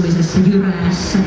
coisas maksullisessa